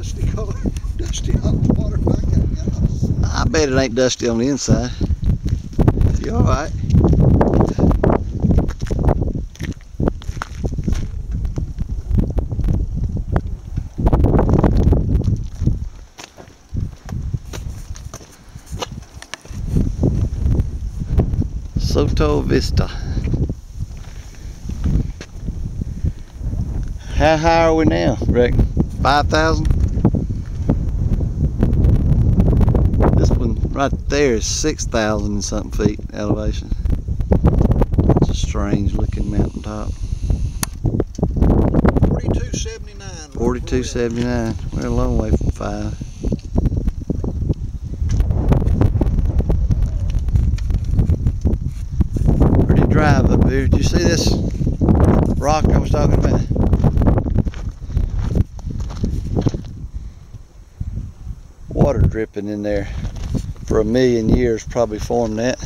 dusty cold, dusty hot water bucket. I bet it ain't dusty on the inside. You all right? Sotol Vista. How high are we now, Rick? 5,000? Right there is 6,000 and something feet elevation. It's a strange looking mountaintop. 4279. 4279. We're a long way from five. Pretty drive up here. Did you see this rock I was talking about? Water dripping in there for a million years probably formed that.